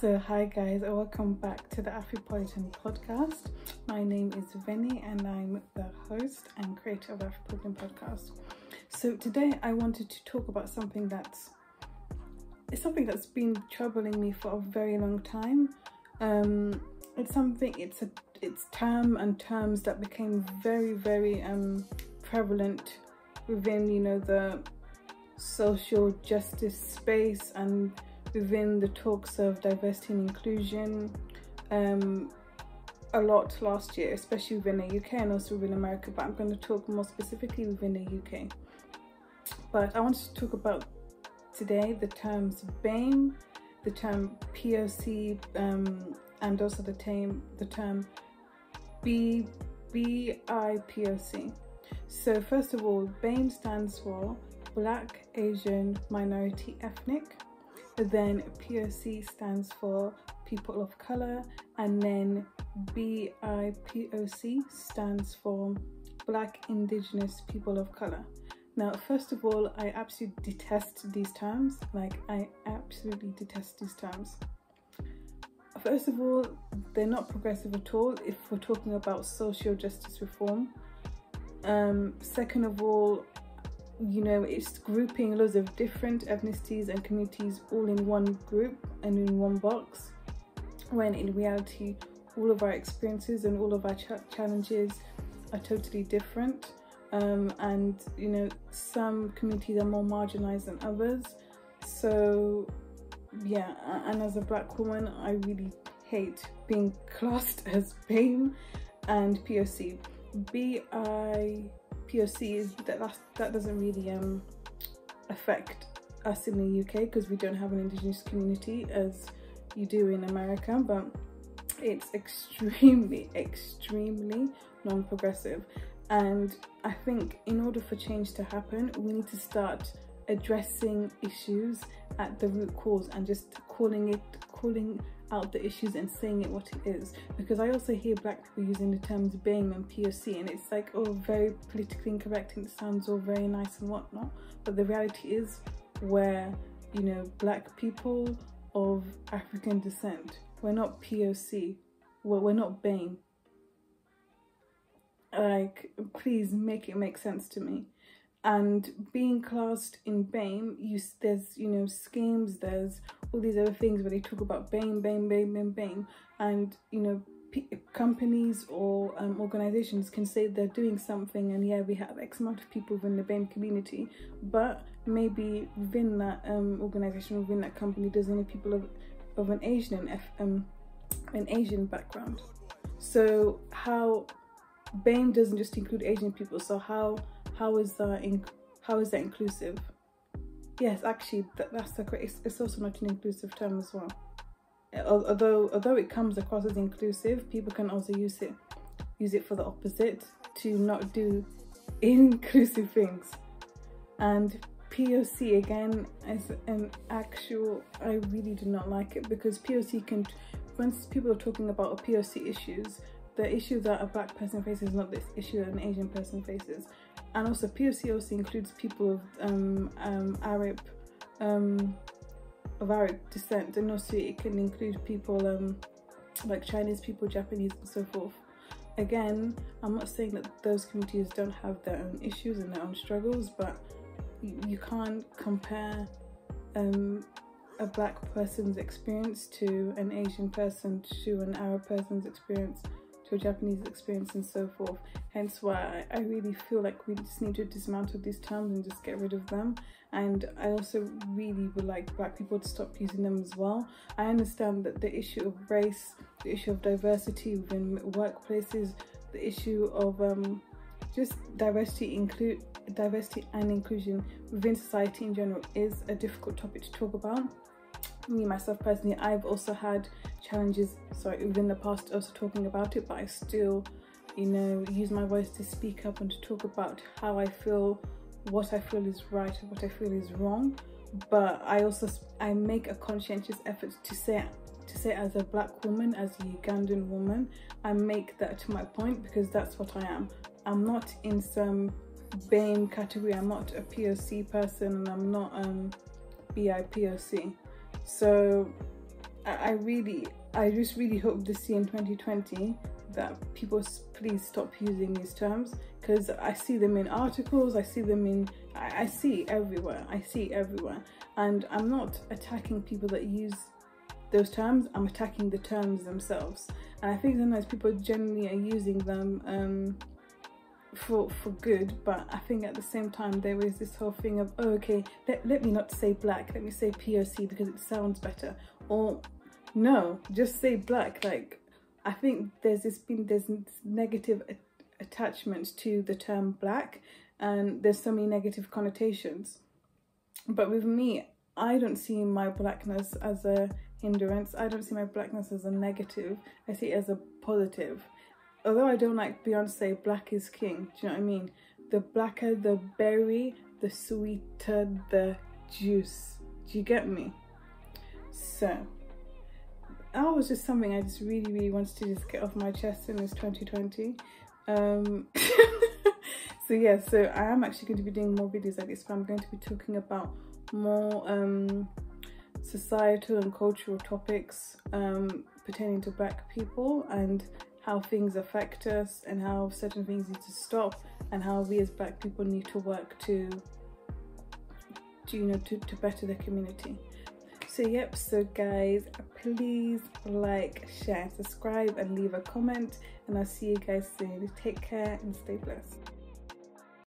So, hi guys, welcome back to the Afripolitan podcast. My name is Veni and I'm the host and creator of Afripolitan podcast. So, today I wanted to talk about something that's it's something that's been troubling me for a very long time. Um, it's something it's a it's term and terms that became very very um prevalent within you know the social justice space and within the talks of diversity and inclusion um, a lot last year, especially within the UK and also within America, but I'm going to talk more specifically within the UK. But I wanted to talk about today the terms BAME, the term POC, um, and also the term the term B BIPOC. So first of all, BAME stands for Black, Asian, Minority, Ethnic then POC stands for people of color and then BIPOC stands for black indigenous people of color. Now first of all I absolutely detest these terms. Like I absolutely detest these terms. First of all they're not progressive at all if we're talking about social justice reform. Um, second of all you know it's grouping loads of different ethnicities and communities all in one group and in one box when in reality all of our experiences and all of our ch challenges are totally different um, and you know some communities are more marginalized than others so yeah and as a black woman i really hate being classed as BAME and POC. B-I POC is that that, that doesn't really um, affect us in the UK because we don't have an indigenous community as you do in America, but it's extremely, extremely non-progressive. And I think in order for change to happen, we need to start addressing issues at the root cause and just calling it, calling out the issues and saying it what it is. Because I also hear black people using the terms BAME and POC and it's like oh very politically incorrect and it sounds all very nice and whatnot. But the reality is where you know black people of African descent we're not POC we're, we're not BAME like please make it make sense to me and being classed in BAME, you, there's, you know, schemes, there's all these other things where they talk about BAME, BAME, BAME, BAME, BAME, and, you know, companies or um, organizations can say they're doing something and yeah, we have X amount of people within the BAME community, but maybe within that um, organization, within that company, there's only people of, of an Asian, um, an Asian background. So how BAME doesn't just include Asian people, so how how is that in, how is that inclusive? Yes actually that, that's great it's, it's also not an inclusive term as well. Although although it comes across as inclusive people can also use it use it for the opposite to not do inclusive things. And POC again as an actual I really do not like it because POC can once people are talking about POC issues the issue that a black person faces is not this issue an Asian person faces and also POC also includes people of um, um, Arab um, of Arab descent, and also it can include people um, like Chinese people, Japanese, and so forth. Again, I'm not saying that those communities don't have their own issues and their own struggles, but you, you can't compare um, a black person's experience to an Asian person to an Arab person's experience to a Japanese experience and so forth. Hence why I, really feel like we just need to dismantle these terms and just get rid of them. And I also really would like black people to stop using them as well. I understand that the issue of race, the issue of diversity within workplaces, the issue of um, just diversity include diversity and inclusion within society in general is a difficult topic to talk about me myself personally i've also had challenges sorry within the past also talking about it but i still you know use my voice to speak up and to talk about how i feel what i feel is right and what i feel is wrong. But i also i make a conscientious effort to say to say as a black woman as a ugandan woman i make that to my point because that's what i am. I'm not in some BAME category. I'm not a poc person and i'm not um bipoc so I, really, I just really hope this year in 2020 that people please stop using these terms because I see them in articles, I see them in, I, I see everywhere, I see everywhere. And I'm not attacking people that use those terms, I'm attacking the terms themselves. And I think sometimes people generally are using them um, for for good but i think at the same time there is this whole thing of oh, okay let, let me not say black let me say poc because it sounds better. Or no just say black. Like i think there's this been there's negative attachment to the term black and there's so many negative connotations. But with me i don't see my blackness as a hindrance. I don't see my blackness as a negative. I see it as a positive although I don't like Beyonce, black is king. Do you know what I mean? The blacker the berry, the sweeter the juice. Do you get me? So, that was just something I just really, really wanted to just get off my chest in this 2020. Um, so yeah, so I am actually going to be doing more videos like this, but I'm going to be talking about more um, societal and cultural topics um, pertaining to black people and how things affect us and how certain things need to stop and how we as black people need to work to, to you know to, to better the community. So yep so guys please like share subscribe and leave a comment and i'll see you guys soon. Take care and stay blessed